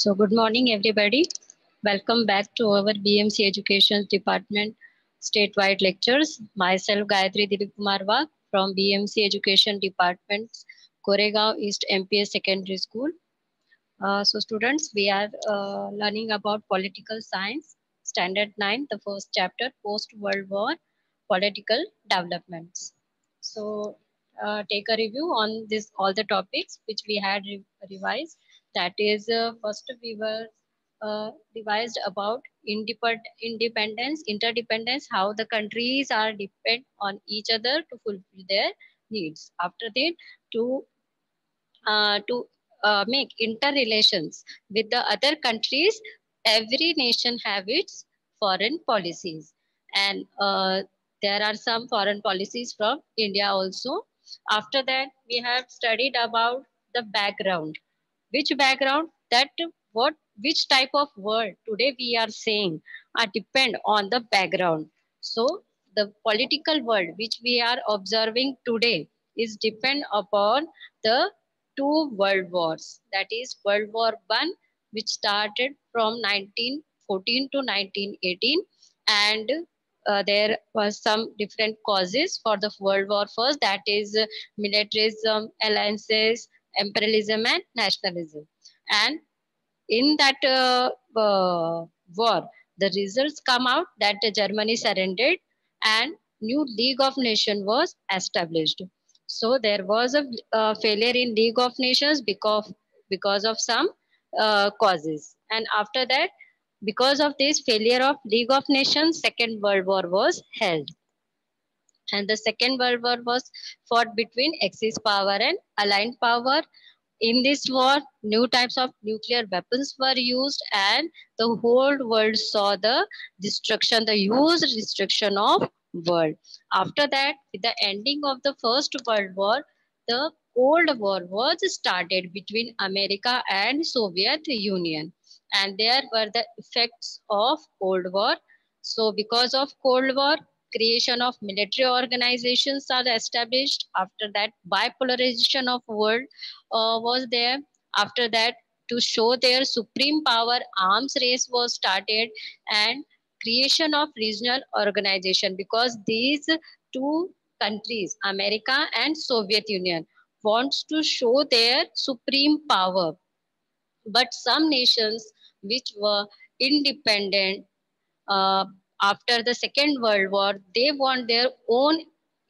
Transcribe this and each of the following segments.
So good morning, everybody. Welcome back to our BMC Education Department statewide lectures. Myself, Gayatri Dilip Kumar from BMC Education Department, Koregaon East MPS Secondary School. Uh, so students, we are uh, learning about political science, standard 9, the first chapter, post-World War political developments. So uh, take a review on this all the topics which we had re revised that is, uh, first we were uh, devised about independence, interdependence, how the countries are depend on each other to fulfill their needs. After that, to uh, to uh, make interrelations with the other countries, every nation have its foreign policies, and uh, there are some foreign policies from India also. After that, we have studied about the background which background? That what which type of word today we are saying are depend on the background. So the political world which we are observing today is depend upon the two world wars. That is world war one which started from 1914 to 1918 and uh, there was some different causes for the world war first. That is uh, militarism alliances imperialism and nationalism. And in that uh, uh, war, the results come out that Germany surrendered and new League of Nations was established. So there was a failure in League of Nations because, because of some uh, causes. And after that, because of this failure of League of Nations, Second World War was held and the second world war was fought between axis power and Allied power. In this war new types of nuclear weapons were used and the whole world saw the destruction the huge destruction of world. After that with the ending of the first world war the cold war was started between america and soviet union. And there were the effects of cold war. So because of cold war creation of military organizations are established. After that bipolarization of world uh, was there. After that to show their supreme power arms race was started and creation of regional organization. Because these two countries america and soviet union wants to show their supreme power. But some nations which were independent uh, after the second world war they want their own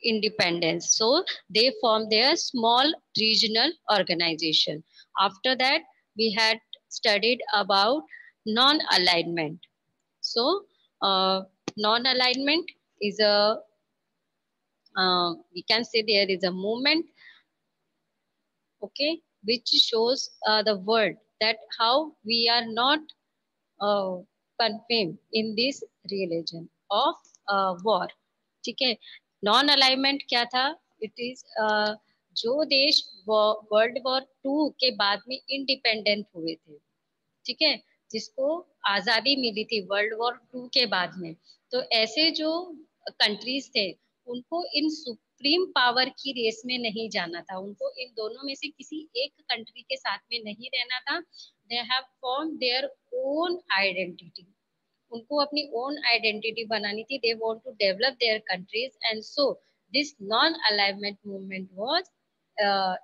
independence. So they formed their small regional organization. After that we had studied about non-alignment. So uh, non-alignment is a uh, we can say there is a movement okay which shows uh, the world that how we are not uh, confirmed in this of uh, war. ठीक है? Non alignment क्या था? It is uh, जो देश world war to के बाद में independent हुए थे। ठीक है? जिसको आज़ादी मिली थी वर्ल्ड वॉर टू के बाद में। तो ऐसे जो कंट्रीज़ थे उनको इन सुप्रीम पावर की रेस में नहीं जाना था। उनको इन दोनों में से किसी एक कंट्री के साथ में नहीं रहना था। They have form their own identity उनको अपनी ओन आइडेंटिटी बनानी थी they want to develop their countries and so this non alignment movement was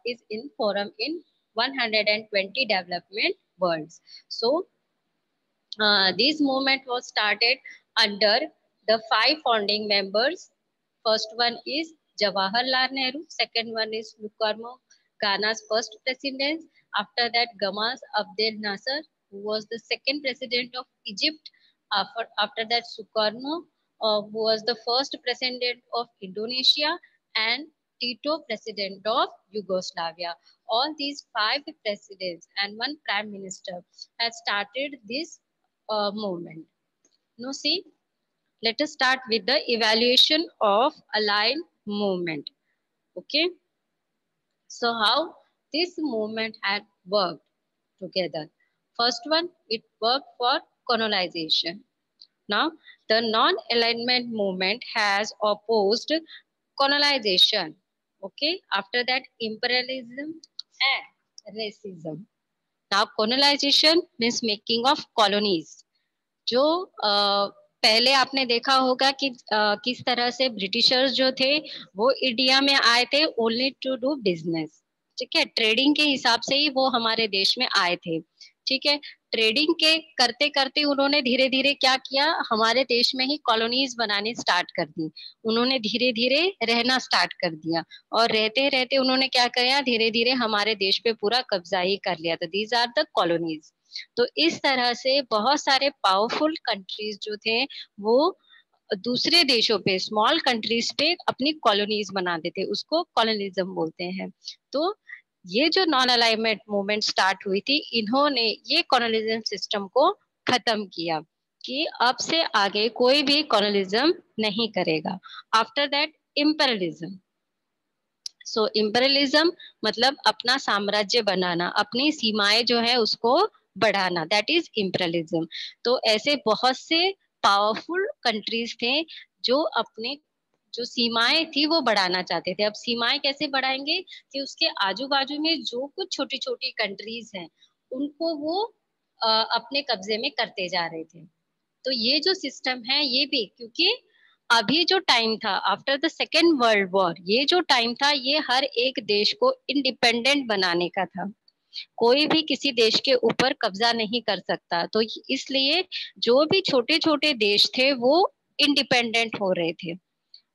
is in forum in 120 development worlds so uh, this movement was started under the five founding members first one is jawaharlal nehru second one is mukarram ghana's first president after that gamal abdel nasser who was the second president of egypt after, after that, Sukarno, uh, who was the first president of Indonesia, and Tito, president of Yugoslavia. All these five presidents and one prime minister have started this uh, movement. Now see, let us start with the evaluation of aligned movement. Okay. So how this movement had worked together. First one, it worked for colonization. Now, the non-alignment movement has opposed colonization. Okay, after that, imperialism and racism. Now colonization means making of colonies जो uh, पहले आपने देखा होगा कि uh, किस तरह से Britishers जो थे वो इंडिया में आए थे ओनली टू डू बिज़नेस ठीक है ट्रेडिंग के हिसाब से ही वो हमारे देश में आए थे ठीक है? ट्रेडिंग के करते करते उन्होंने धीरे धीरे क्या किया? हमारे देश में ही कॉलोनीज बनानी स्टार्ट कर दी। उन्होंने धीरे धीरे रहना स्टार्ट कर दिया। और रहते रहते उन्होंने क्या किया? धीरे धीरे हमारे देश पे पूरा कब्जा ही कर लिया। था दीज आर द कॉलोनीज तो इस तरह से बहुत सारे पावरफुल कंट्रीज़ जो थे, वो दूसरे देशों पे स्मॉल कंट्रीज़ पे अपनी कॉलोनीज बनाते थे उसको कॉलोनिज्म बोलते हैं। तो ये जो नॉन अलाइनमेंट मूवमेंट स्टार्ट हुई थी, इन्होंने ये कॉलोनिज्म सिस्टम को खत्म किया कि अब से आगे कोई भी कॉलोनिज्म नहीं करेगा। आफ्टर दैट इम्पेरलिज्म सो इम्पेरलिज्म मतलब अपना साम्राज्य बनाना, अपनी सीमाएँ जो है उसको बढ़ाना दैट इज़ इम्पेरलिज्म तो ऐसे बहुत से पावरफुल कंट्रीज़ थे जो अपने जो सीमाएँ थी वो बढ़ाना चाहते थे। अब सीमाएँ कैसे बढ़ाएँगे कि उसके आजू बाजू में जो कुछ छोटी छोटी कंट्रीज़ हैं उनको वो आ, अपने कब्जे में करते जा रहे थे। तो ये जो सिस्टम है ये भी क्योंकि अभी जो टाइम था after the second world war ये जो टाइम था ये हर एक देश को इंडिपेंडेंट बनाने का था। कोई भी किसी देश के ऊपर कब्जा नहीं कर सकता। तो इसलिए जो भी छोटे छोटे देश थे वो इंडिपेंडेंट हो रहे थे।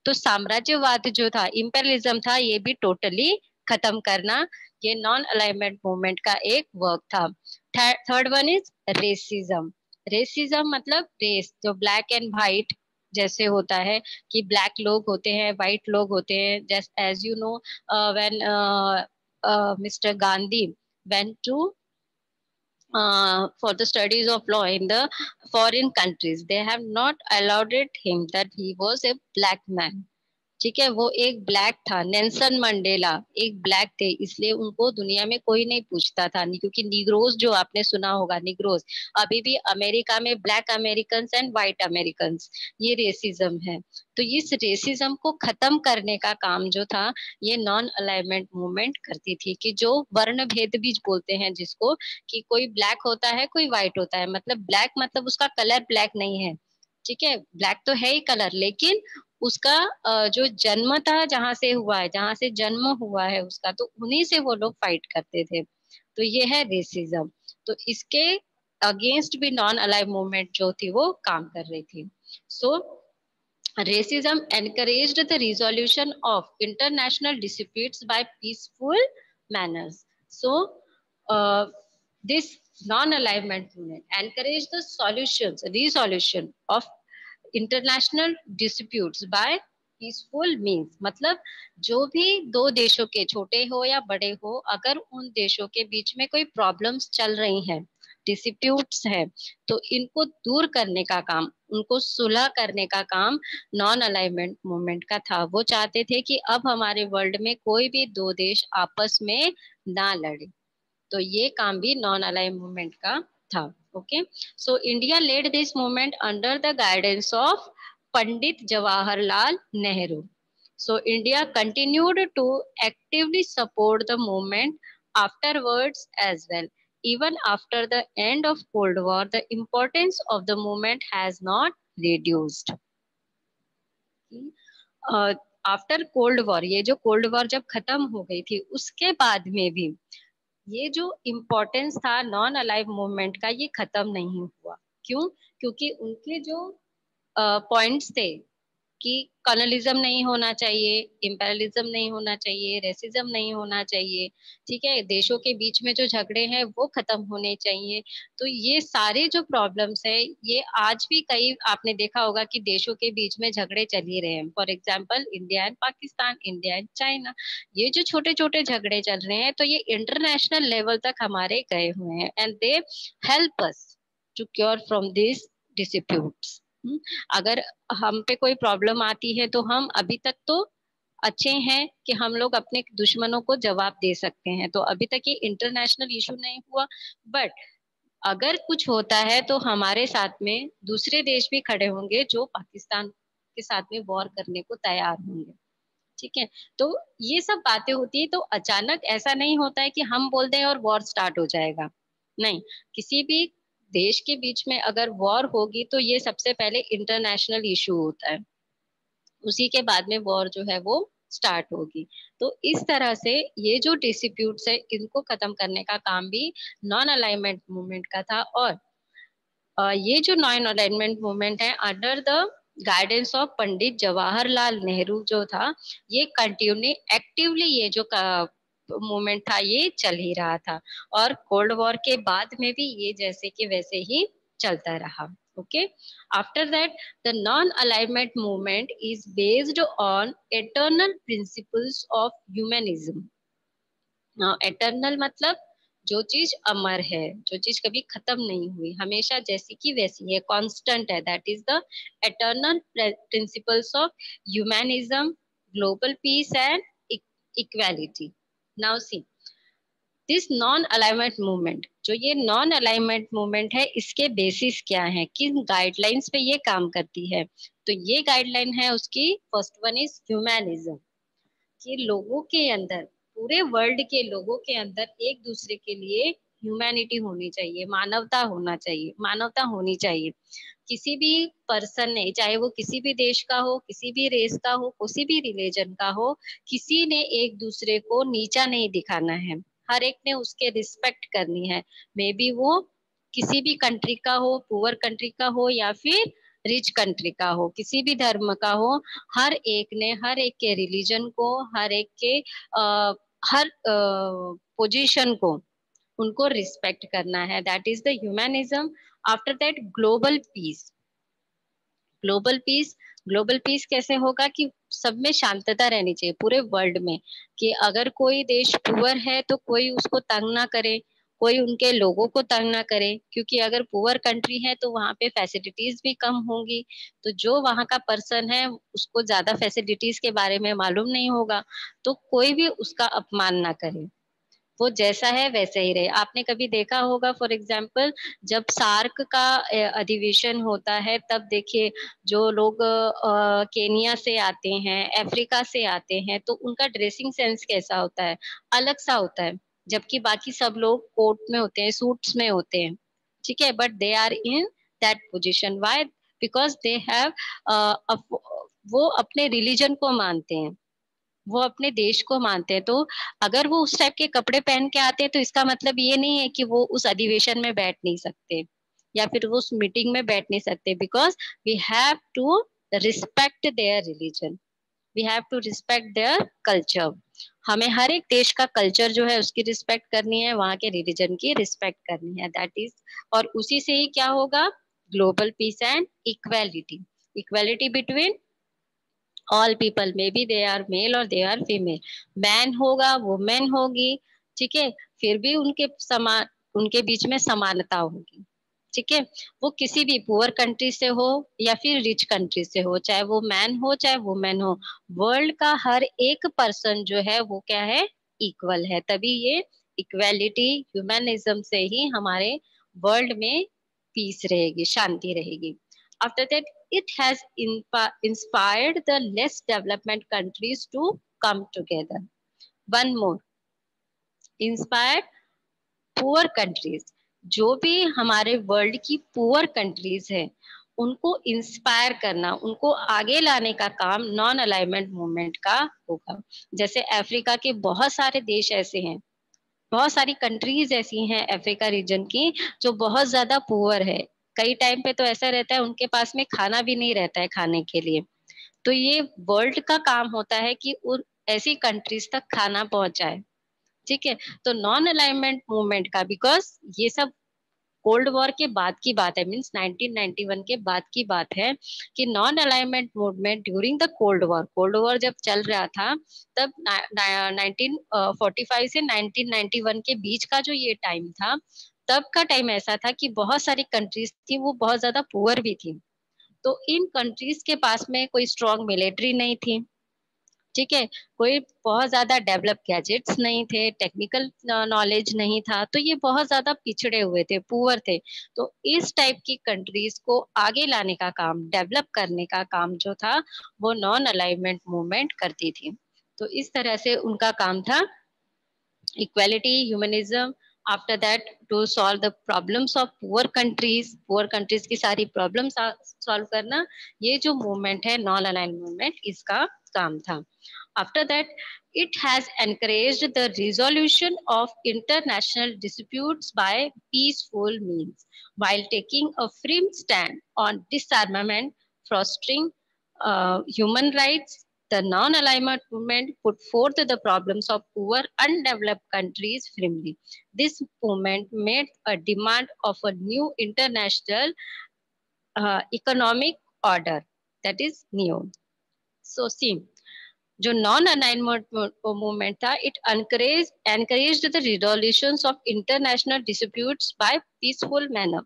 तो साम्राज्यवाद जो था इंपेरियलिज्म था, ये भी टोटली खत्म करना, ये नॉन अलाइनमेंट मूवमेंट का एक वर्क था। Third one is racism racism मतलब रेस जो ब्लैक एंड व्हाइट जैसे होता है, कि ब्लैक लोग होते हैं व्हाइट लोग होते हैं। Just as you know when mister Gandhi went to uh, for the studies of law in the foreign countries. They have not allowed it him that he was a black man. ठीक है, वो एक black था Nelson Mandela एक black थे, इसलिए उनको दुनिया में कोई नहीं पूछता था क्योंकि निग्रोज जो आपने सुना होगा निग्रोज अभी भी अमेरिका में black American and white American ये रेसिज्म है। तो इस रेसिज्म को खत्म करने का काम जो था, ये नॉन अलाइनमेंट मूवमेंट करती थी कि जो वर्ण भेद भी बोलते हैं जिसको, कि कोई ब्लैक होता है, कोई व्हाइट होता है मतलब ब्लैक मतलब उसका कलर ब्लैक नहीं है। ठीक है ब्लैक तो है ही कलर लेकिन उसका जो जन्म था जहाँ से हुआ है, जहाँ से जन्म हुआ है उसका तो उन्हीं से वो लोग फाइट करते थे। तो ये है रेसिज्म तो इसके अगेंस्ट भी नॉन अलाइव मूवमेंट जो थी वो काम कर रही थी। So racism encourage the resolution of international disputes by peaceful manners so this non-alignment movement encourage the solutions, resolution of international disputes by peaceful means मतलब जो भी दो देशों के छोटे हो या बड़े हो, अगर उन देशों के बीच में कोई प्रॉब्लम्स चल रही हैं डिस्प्यूट्स है तो इनको दूर करने का काम, उनको सुलह करने का काम नॉन अलाइनमेंट मूवमेंट का था। वो चाहते थे कि अब हमारे वर्ल्ड में कोई भी दो देश आपस में ना लड़े। तो ये काम भी नॉन अलाइन मूवमेंट का था। Okay so india led this movement under the guidance of pandit jawaharlal nehru so india continued to actively support the movement afterwards as well even after the end of cold war the importance of the movement has not reduced uh, after cold war ये जो cold war जब खत्म हो गई थी उसके बाद में भी ये जो इम्पोर्टेंस था नॉन अलाइव मूवमेंट का, ये खत्म नहीं हुआ। क्यों? क्योंकि उनके जो पॉइंट्स थे कि कॉलोनिज्म नहीं होना चाहिए इम्पेरलिज्म नहीं होना चाहिए रेसिज्म नहीं होना चाहिए, ठीक है? देशों के बीच में जो झगड़े हैं वो खत्म होने चाहिए। तो ये सारे जो प्रॉब्लम्स है, ये आज भी कई, आपने देखा होगा कि देशों के बीच में झगड़े चल ही रहे हैं। For example India and Pakistan India and China ये जो छोटे छोटे झगड़े चल रहे हैं तो ये इंटरनेशनल लेवल तक हमारे गए हुए हैं। And they help us to cure from this disputes अगर हम पे कोई प्रॉब्लम आती है तो हम अभी तक तो अच्छे हैं कि हम लोग अपने दुश्मनों को जवाब दे सकते हैं। तो अभी तक ये इंटरनेशनल इशू नहीं हुआ बट अगर कुछ होता है तो हमारे साथ में दूसरे देश भी खड़े होंगे जो पाकिस्तान के साथ में वॉर करने को तैयार होंगे। ठीक है? तो ये सब बातें होती है तो अचानक ऐसा नहीं होता है कि हम बोल दें और वॉर स्टार्ट हो जाएगा। नहीं, किसी भी देश के बीच में अगर वॉर होगी तो ये सबसे पहले इंटरनेशनल इशू होता है। उसी के बाद में वॉर जो है वो स्टार्ट होगी। तो इस तरह से ये जो डिस्प्यूट्स है, इनको खत्म करने का काम भी नॉन अलाइनमेंट मूवमेंट का था और ये जो नॉन अलाइनमेंट मूवमेंट है under the guidance of Pandit Jawaharlal Nehru जो था, ये कंटिन्यू एक्टिवली ये जो मूवमेंट था, ये चल ही रहा था। और कोल्ड वॉर के बाद में भी ये जैसे कि वैसे ही चलता रहा after that, the non alignment movement is based on eternal principles of humanism. Now, eternal matlab जो चीज़ अमर है, जो चीज़ कभी खत्म नहीं हुई, हमेशा जैसी की वैसी है कांस्टेंट है। That is the eternal principles of humanism global peace and equality now see this non alignment movement जो ये नॉन अलाइनमेंट मूवमेंट है, इसके बेसिस क्या है? किन गाइडलाइंस पे ये काम करती है? तो ये गाइडलाइन है उसकी फ़र्स्ट वन इज़ ह्यूमैनिज्म कि लोगों के अंदर, पूरे वर्ल्ड के लोगों के अंदर एक दूसरे के लिए ह्यूमैनिटी होनी चाहिए, मानवता होना चाहिए, मानवता होनी चाहिए। किसी भी पर्सन ने चाहे वो किसी भी देश का हो किसी भी रेस का हो किसी भी रिलीजन का हो किसी ने एक दूसरे को नीचा नहीं दिखाना है। हर एक ने उसके रिस्पेक्ट करनी है। मे बी वो किसी भी कंट्री का हो पुअर कंट्री का हो या फिर रिच कंट्री का हो किसी भी धर्म का हो हर एक ने हर एक के रिलीजन को हर एक के आ, हर पोजीशन को उनको रिस्पेक्ट करना है। That is the humanism after that global peace global peace global peace कैसे होगा कि सब में शांतता रहनी चाहिए, पूरे वर्ल्ड में, कि अगर कोई देश पुअर है तो कोई उसको तंग ना करे, कोई उनके लोगों को तंग ना करे, क्योंकि अगर पुअर कंट्री है तो वहाँ पे फैसिलिटीज़ भी कम होंगी। तो जो वहाँ का पर्सन है, उसको ज़्यादा फैसिलिटीज़ के बारे में मालूम नहीं होगा तो कोई भी उसका अपमान ना करे। वो जैसा है वैसे ही रहे। आपने कभी देखा होगा फॉर एग्ज़ाम्पल जब सार्क का अधिवेशन होता है, तब देखिए जो लोग केनिया से आते हैं, अफ्रीका से आते हैं तो उनका ड्रेसिंग सेंस कैसा होता है? अलग सा होता है, जबकि बाकी सब लोग कोट में होते हैं सूट्स में होते हैं। ठीक है? But they are in that position why because they have वो अपने रिलीजन को मानते हैं। वो अपने देश को मानते हैं। तो अगर वो उस टाइप के कपड़े पहन के आते हैं तो इसका मतलब ये नहीं है कि वो उस अधिवेशन में बैठ नहीं सकते या फिर वो उस मीटिंग में बैठ नहीं सकते because we have to respect their religion we have to respect their culture हमें हर एक देश का कल्चर जो है उसकी रिस्पेक्ट करनी है, वहाँ के रिलीजन की रिस्पेक्ट करनी है दैट इज़ और उसी से ही क्या होगा? Global peace and equality equality between all people may be they are male और दे आर फीमेल मैन होगा वुमेन होगी, ठीक है? फिर भी उनके समान उनके बीच में समानता होगी, ठीक है? वो किसी भी पुअर कंट्री से हो या फिर रिच कंट्री से हो, चाहे वो मैन हो, चाहे वुमेन हो वर्ल्ड का हर एक पर्सन जो है, वो क्या है? इक्वल है। तभी ये इक्वेलिटी ह्यूमनिज्म से ही हमारे वर्ल्ड में पीस रहेगी, शांति रहेगी। After that it has inspired the less development countries to come together. One more, inspired poor countries. जो भी हमारे वर्ल्ड की पुअर कंट्रीज़ है उनको इंस्पायर करना उनको आगे लाने का काम नॉन अलाइनमेंट मूवमेंट का होगा जैसे अफ्रीका के बहुत सारे देश ऐसे हैं बहुत सारी कंट्रीज़ ऐसी हैं अफ्रीका रीजन की जो बहुत ज़्यादा पुअर है कई टाइम पे तो ऐसा रहता है, उनके पास में खाना भी नहीं रहता है खाने के लिए। तो ये वर्ल्ड का काम होता है कि उन ऐसी कंट्रीज़ तक खाना पहुँचाए। ठीक है? तो नॉन अलाइनमेंट मूवमेंट का बिकॉज़ ये सब कोल्ड वॉर के बाद की बात है मीन्स 1991 के बाद की बात है कि non alignment movement during the cold war cold war जब चल रहा था, तब 1945 से 1991 के बीच का जो ये टाइम था तब का टाइम ऐसा था कि बहुत सारी कंट्रीज़ थी, वो बहुत ज़्यादा पुअर भी थी। तो इन कंट्रीज़ के पास में कोई स्ट्रॉन्ग मिलिट्री नहीं थी। ठीक है? कोई बहुत ज़्यादा डेवलप गैजेट्स नहीं थे टेक्निकल नॉलेज नहीं था तो ये बहुत ज़्यादा पिछड़े हुए थे पुअर थे। तो इस टाइप की कंट्रीज़ को आगे लाने का काम डेवलप करने का काम जो था, वो नॉन अलाइनमेंट मूवमेंट करती थी। तो इस तरह से उनका काम था। Equality humanism after that to solve the problems of poor countries poor countries की सारी problems solve करना ये जो movement है non aligned movement इसका काम था after that it has encouraged the resolution of international disputes by peaceful means while taking a firm stand on disarmament fostering uh, human rights the non-alignment movement put forth the problems of poor undeveloped countries firmly. This movement made a demand of a new international uh, economic order, that is NEO. So see, जो non alignment movement था it encourage encourage the resolution of international disputes by peaceful manner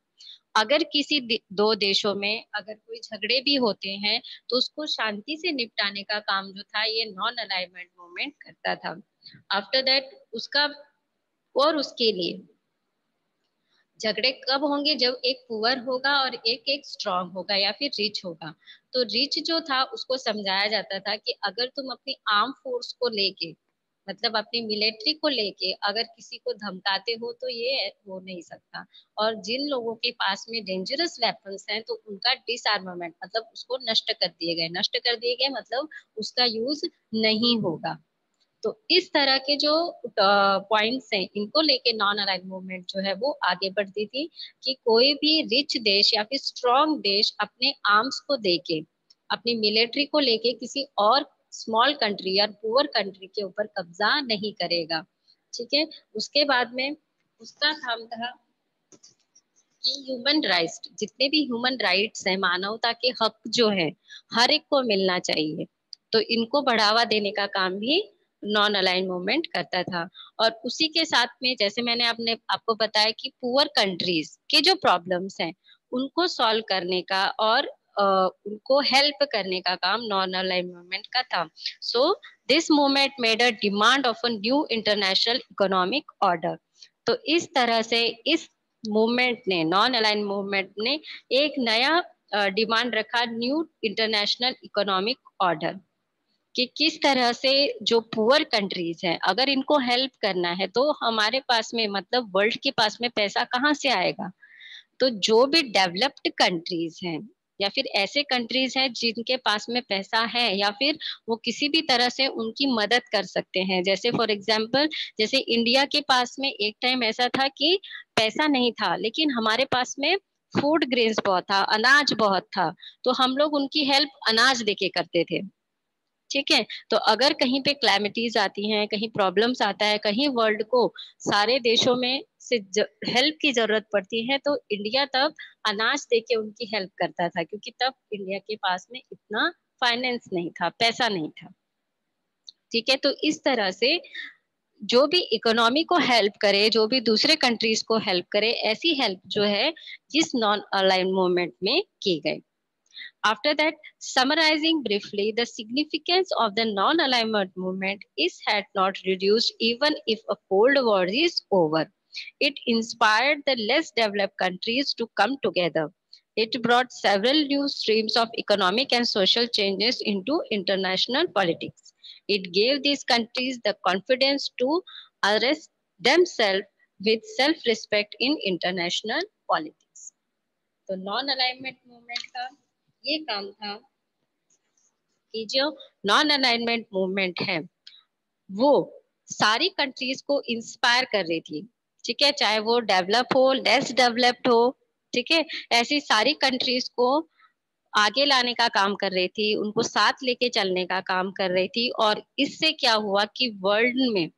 अगर किसी दो देशों में अगर कोई झगड़े भी होते हैं तो उसको शांति से निपटाने का काम जो था, ये नॉन अलाइनमेंट मूवमेंट करता था। आफ्टर दैट उसका, और उसके लिए। झगड़े कब होंगे? जब एक पुअर होगा और एक एक स्ट्रांग होगा या फिर रिच होगा। तो रिच जो था, उसको समझाया जाता था कि अगर तुम अपनी आर्म फोर्स को लेके मतलब अपनी मिलिट्री को लेके अगर किसी को धमकाते हो तो ये हो नहीं सकता। और जिन लोगों के पास में डेंजरस वेपन्स हैं तो उनका डिसआर्मामेंट मतलब उसको नष्ट कर दिए गए। नष्ट कर दिए गए मतलब उसका यूज़ नहीं होगा। तो इस तरह के जो पॉइंट्स हैं, इनको लेके नॉन अलाइन मूवमेंट जो है वो आगे बढ़ती थी कि कोई भी रिच देश या फिर स्ट्रॉन्ग देश अपने आर्म्स को देके, अपनी मिलिट्री को लेके किसी और स्मॉल कंट्री या पुअर कंट्री के ऊपर कब्जा नहीं करेगा। ठीक है? उसके बाद में उसका काम था कि ह्यूमन राइट्स जितने भी ह्यूमन राइट्स हैं, मानवता के हक जो है, हर एक को मिलना चाहिए। तो इनको बढ़ावा देने का काम भी नॉन अलाइन मूवमेंट करता था। और उसी के साथ में जैसे मैंने आपने, आपको बताया कि पुअर कंट्रीज़ के जो प्रॉब्लम्स हैं, उनको सॉल्व करने का और उनको हेल्प करने का काम नॉन अलाइन मूवमेंट का था। So this movement made a demand of a new international economic order तो इस तरह से इस मूवमेंट ने नॉन अलाइन मूवमेंट ने एक नया डिमांड रखा न्यू इंटरनेशनल इकोनॉमिक ऑर्डर कि किस तरह से जो पुअर कंट्रीज़ हैं, अगर इनको हेल्प करना है तो हमारे पास में मतलब वर्ल्ड के पास में पैसा कहाँ से आएगा? तो जो भी डेवलप्ड कंट्रीज़ हैं या फिर ऐसे कंट्रीज़ हैं जिनके पास में पैसा है या फिर वो किसी भी तरह से उनकी मदद कर सकते हैं। जैसे फॉर एग्ज़ाम्पल जैसे इंडिया के पास में एक टाइम ऐसा था कि पैसा नहीं था, लेकिन हमारे पास में फ़ूड ग्रेन्स बहुत था, अनाज बहुत था तो हम लोग उनकी हेल्प अनाज देके करते थे। ठीक है? तो अगर कहीं पे क्लैमिटीज आती हैं, कहीं प्रॉब्लम्स आता है, कहीं वर्ल्ड को सारे देशों में से हेल्प की ज़रूरत पड़ती है तो इंडिया तब अनाज दे के उनकी हेल्प करता था क्योंकि तब इंडिया के पास में इतना फाइनेंस नहीं था पैसा नहीं था ठीक है तो इस तरह से जो भी इकोनॉमी को हेल्प करे जो भी दूसरे कंट्रीज़ को हेल्प करे ऐसी हेल्प जो है जिस नॉन अलाइन मूवमेंट में की गई After that, summarizing briefly, the significance of the non-alignment movement is had not reduced even if a Cold War is over. It inspired the less developed countries to come together. It brought several new streams of economic and social changes into international politics. It gave these countries the confidence to arrest themselves with self-respect in international politics. The non-alignment movement ये काम था कि जो non alignment movement है वो सारी countries को inspire कर रही थी ठीक है? चाहे वो डेवलप हो लेस डेवलप्ड हो, ठीक है? ऐसी सारी कंट्रीज़ को आगे लाने का काम कर रही थी, उनको साथ लेके चलने का काम कर रही थी और इससे क्या हुआ कि वर्ल्ड में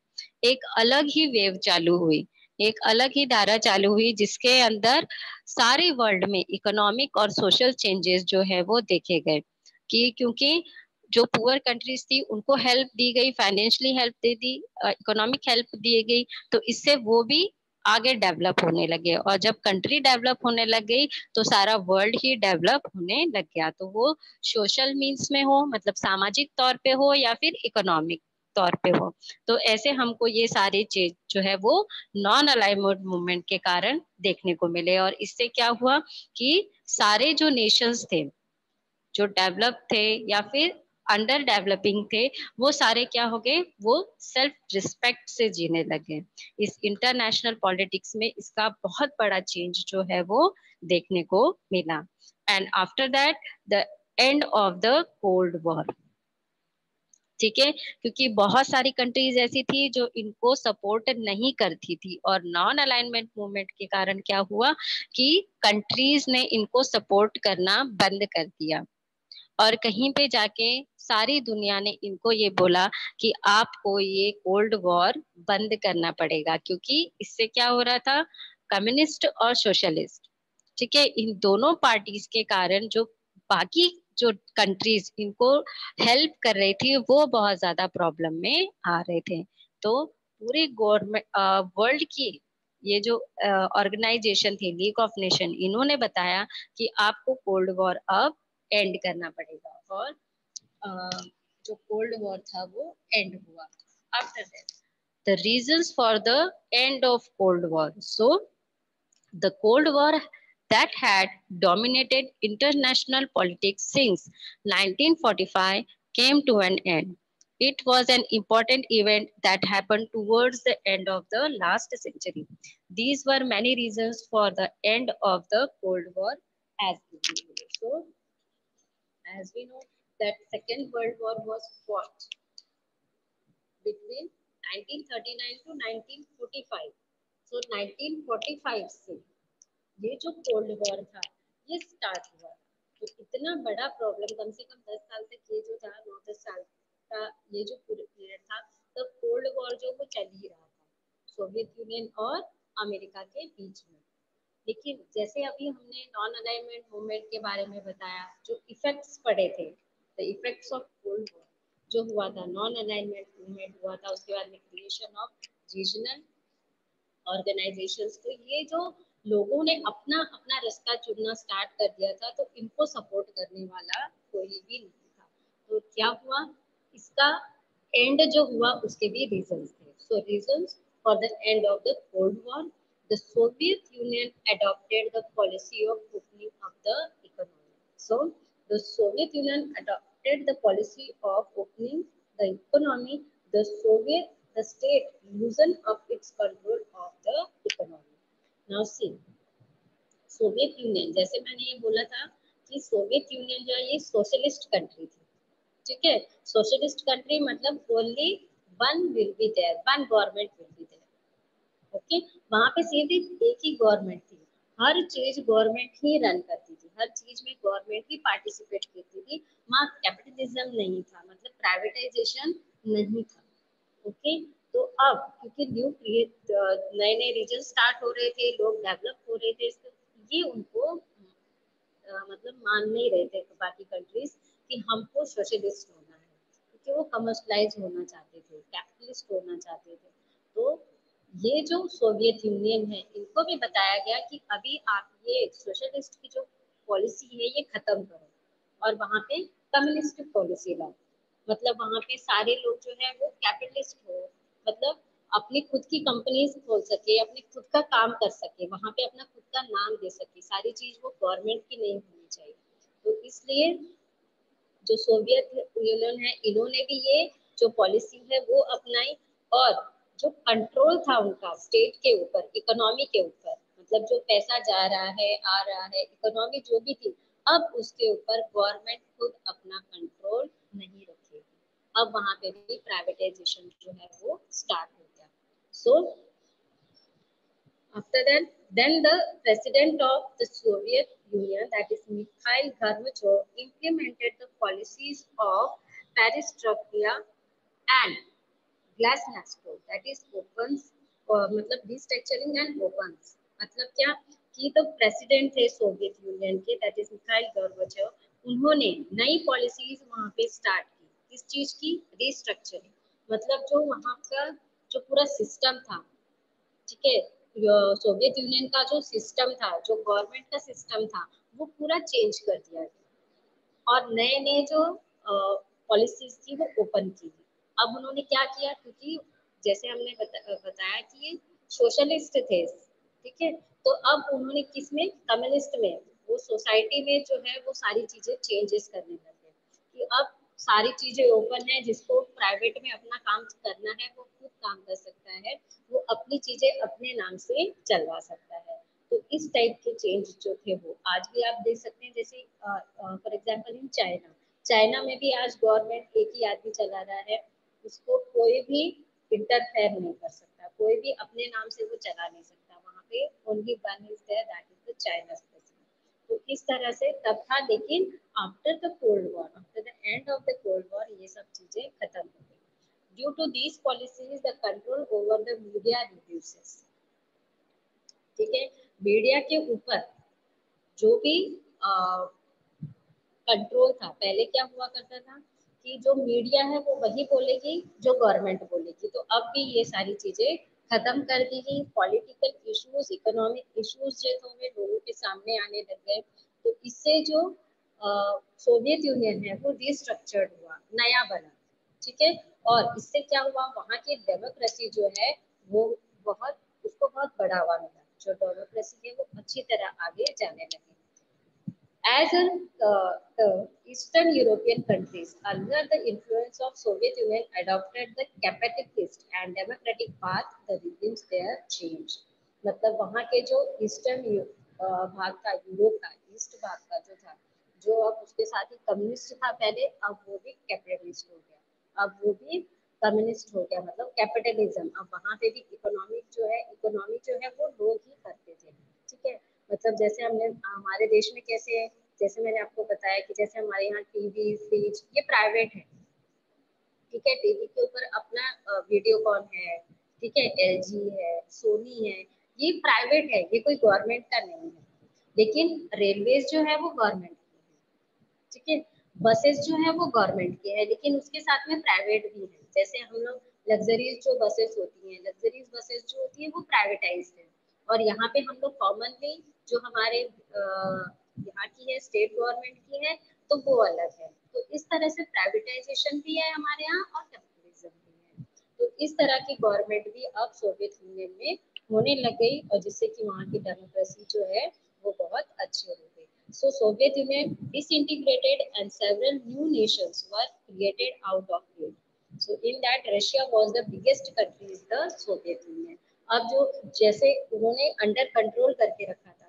एक अलग ही वेव चालू हुई, एक अलग ही धारा चालू हुई जिसके अंदर सारे वर्ल्ड में इकोनॉमिक और सोशल चेंजेस जो है वो देखे गए। कि क्योंकि जो पुअर कंट्रीज़ थी, उनको हेल्प दी गई फाइनेंशियली हेल्प दे दी इकोनॉमिक हेल्प दी गई तो इससे वो भी आगे डेवलप होने लगे। और जब कंट्री डेवलप होने लग गई तो सारा वर्ल्ड ही डेवलप होने लग गया। तो वो सोशल मीन्स में हो मतलब सामाजिक तौर पे हो या फिर इकोनॉमिक तौर पे हो। तो ऐसे हमको ये सारे चीज़ जो है वो नॉन अलाइनमेंट मूवमेंट के कारण देखने को मिले। और इससे क्या हुआ कि सारे जो नेशंस थे, जो डेवलप थे या फिर अंडर डेवलपिंग थे, वो सारे क्या हो गए, वो सेल्फ रिस्पेक्ट से जीने लगे। इस इंटरनेशनल पॉलिटिक्स में इसका बहुत बड़ा चेंज जो है वो देखने को मिला। And after that the end of the cold war ठीक है? क्योंकि बहुत सारी कंट्रीज़ ऐसी थी जो इनको सपोर्ट नहीं करती थी। और नॉन अलाइनमेंट मूवमेंट के कारण क्या हुआ कि कंट्रीज़ ने इनको सपोर्ट करना बंद कर दिया। और कहीं पे जाके सारी दुनिया ने इनको ये बोला कि आपको ये कोल्ड वॉर बंद करना पड़ेगा, क्योंकि इससे क्या हो रहा था? कम्युनिस्ट और सोशलिस्ट, ठीक है? इन दोनों पार्टीज़ के कारण जो बाकी जो कंट्रीज़ इनको हेल्प कर रही थी, वो बहुत ज़्यादा प्रॉब्लम में आ रहे थे। तो पूरे गवर्नमेंट वर्ल्ड की ये जो ऑर्गेनाइजेशन थी, लीग ऑफ़ नेशन, इन्होंने बताया कि आपको कोल्ड वॉर अब एंड करना पड़ेगा और uh, जो कोल्ड वॉर था वो एंड हुआ after that the reasons for the end of cold war so the cold war that had dominated international politics since 1945 came to an end. It was an important event that happened towards the end of the last century. These were many reasons for the end of the Cold War as we know. So, as we know, that Second World War was fought between 1939 to 1945. So 1945 से ये जो cold war था ये start हुआ। तो इतना बड़ा problem कम से कम दस साल तक ये जो था नौ दस साल का ये जो पीरियड था तब कोल्ड वॉर जो वो चल ही रहा था। सोवियत यूनियन और अमेरिका के बीच में। लेकिन जैसे अभी हमने नॉन अलाइनमेंट मूवमेंट के बारे में बताया, जो इफेक्ट्स पड़े थे the effects of cold war जो हुआ था नॉन अलाइनमेंट मूवमेंट हुआ था, उसके बाद में क्रिएशन ऑफ़ रीजनल ऑर्गेनाइजेशंस तो ये जो लोगों ने अपना अपना रास्ता चुनना स्टार्ट कर दिया था तो इनको सपोर्ट करने वाला कोई भी नहीं था। तो क्या हुआ? इसका एंड जो हुआ, उसके भी रीजन थे। So reason for the end of the cold war the Soviet Union adopted the policy of opening of the economy so the Soviet Union adopted the policy of opening the economy the Soviet the state loosened up its control of the economy. Now see Soviet Union जैसे मैंने ये बोला था कि Soviet union जो है, ये socialist country थी। ठीक है? सोशलिस्ट कंट्री मतलब only one will be there one government will be there okay वहाँ पे सिर्फ़ एक ही गवर्नमेंट थी। हर चीज़ गवर्नमेंट ही रन करती थी। हर चीज़ में गवर्नमेंट ही पार्टिसिपेट करती थी। वहाँ कैपिटलिज्म नहीं था मतलब प्राइवेटाइजेशन नहीं था। ओके तो अब क्योंकि न्यू क्रिएट नए नए रीजन स्टार्ट हो रहे थे लोग डेवलप हो रहे थे ये उनको आ, मतलब मान नहीं रहे थे बाकी कंट्रीज़ कि हमको सोशलिस्ट होना है। क्योंकि वो कमर्शलाइज होना चाहते थे कैपिटलिस्ट होना चाहते थे। तो ये जो सोवियत यूनियन है, इनको भी बताया गया कि अभी आप ये सोशलिस्ट की जो पॉलिसी है, ये खत्म करो। और वहाँ पे कम्युनिस्ट पॉलिसी लाओ। मतलब वहाँ पे सारे लोग जो है, वो कैपिटलिस्ट हो। मतलब अपनी खुद की कंपनीज़ खोल सके, अपने खुद का काम कर सके, वहाँ पे अपना खुद का नाम दे सके। सारी चीज़ वो गवर्नमेंट की नहीं होनी चाहिए। तो इसलिए जो सोवियत यूनियन है, इन्होंने भी ये जो पॉलिसी है, वो अपनाई। और जो कंट्रोल था उनका स्टेट के ऊपर इकोनॉमी के ऊपर मतलब जो पैसा जा रहा है, आ रहा है इकोनॉमी जो भी थी, अब उसके ऊपर गवर्नमेंट खुद अपना कंट्रोल नहीं रखेगी। अब वहाँ पे भी प्राइवेटाइजेशन जो है वो स्टार्ट हो गया। So after that then the president of the Soviet Union that is Mikhail Gorbachev implemented the policies of perestroika and glasnost that that is uh, मतलब restructuring एंड ओपन्स मतलब क्या? कि तो प्रेसिडेंट थे सोवियत यूनियन के that is Mikhail Gorbachev उन्होंने नई policies वहाँ पे स्टार्ट की। किस चीज़ की? रिस्ट्रक्चरिंग मतलब जो वहाँ का जो पूरा सिस्टम था ठीक है? सोवियत यूनियन का जो सिस्टम था जो गवर्नमेंट का सिस्टम था वो पूरा चेंज कर दिया गया। और नए नए जो पॉलिसीज़ थी वो ओपन की अब उन्होंने क्या किया? क्योंकि जैसे हमने बता, बताया कि ये सोशलिस्ट थे ठीक है? तो अब उन्होंने किसमें? कम्युनिस्ट में। वो सोसाइटी में जो है वो सारी चीज़ें चेंजेस करने लगे कि अब सारी चीज़ें ओपन है जिसको प्राइवेट में अपना काम करना है वो खुद काम कर सकता है। वो अपनी चीज़ें अपने नाम से चलवा सकता है। तो इस टाइप के चेंज जो थे वो आज भी आप देख सकते हैं जैसे for example in China China में भी आज गवर्नमेंट एक ही आदमी चला रहा है। उसको कोई भी इंटरफेयर नहीं कर सकता, कोई भी अपने नाम से वो चला नहीं सकता। वहाँ पे only one is there that is the China तो इस तरह से तब था लेकिन after the cold war after the end of the cold war ये सब चीज़ें खत्म हो गई। Due to these policies the control over the media reduces ठीक है? मीडिया के ऊपर जो भी कंट्रोल था, पहले क्या हुआ करता था? कि जो मीडिया है वो वही बोलेगी, जो गवर्नमेंट बोलेगी। तो अब भी ये सारी चीज़ें खत्म कर दी गई। पॉलिटिकल इश्यूज़ इकोनॉमिक इश्यूज़ जो थे लोगों के सामने आने लग गए। तो इससे जो सोवियत यूनियन है, वो रिस्ट्रक्चर्ड हुआ, नया बना, ठीक है? और इससे क्या हुआ, वहाँ की डेमोक्रेसी जो है, वो बहुत, उसको बहुत बढ़ावा मिला। जो डेमोक्रेसी है, वो अच्छी तरह आगे जाने लगी। As in uh, the Eastern European countries, under the influence of Soviet Union, adopted the capitalist and democratic path, the regimes there changed. मतलब वहाँ के जो ईस्टर्न भाग का यूरोप का ईस्ट भाग का जो था जो अब उसके साथ ही कम्युनिस्ट था पहले अब वो भी कैपिटलिस्ट हो गया अब वो भी कम्युनिस्ट हो गया मतलब कैपिटलिज्म अब वहाँ पे भी इकोनॉमिक जो है इकोनॉमी जो है वो लोग ही करते थे है मतलब जैसे हमने, हमारे देश में कैसे, जैसे मैंने आपको बताया कि जैसे हमारे यहाँ टीवी, फ्रिज, ये प्राइवेट है। ठीक है, टीवी के ऊपर अपना वीडियो वीडियोकॉन है? ठीक है एलजी है सोनी है, ये प्राइवेट है, ये कोई गवर्नमेंट का नहीं है। लेकिन रेलवे जो है वो गवर्नमेंट की है। ठीक है बसेस जो है वो गवर्नमेंट की है, लेकिन उसके साथ में प्राइवेट भी है। जैसे हम लोग लग्जरीज जो बसेस होती हैं लग्जरीज बसेस जो होती है वो प्राइवेटाइज है। और यहाँ पे हम लोग कॉमनली जो हमारे यहाँ की है स्टेट गवर्नमेंट की है तो वो अलग है तो इस तरह से प्राइवेटाइजेशन भी है हमारे यहाँ और कैपिटलिज्म भी है तो इस तरह की गवर्नमेंट भी अब सोवियत यूनियन में होने लग गई और जिससे कि वहाँ की डेमोक्रेसी जो है, वो बहुत अच्छी हो गई सो Soviet Union disintegrated and several new nations were created out of it. So, in that, Russia was the biggest country is the Soviet Union. अब जो जैसे उन्होंने अंडर कंट्रोल करके रखा था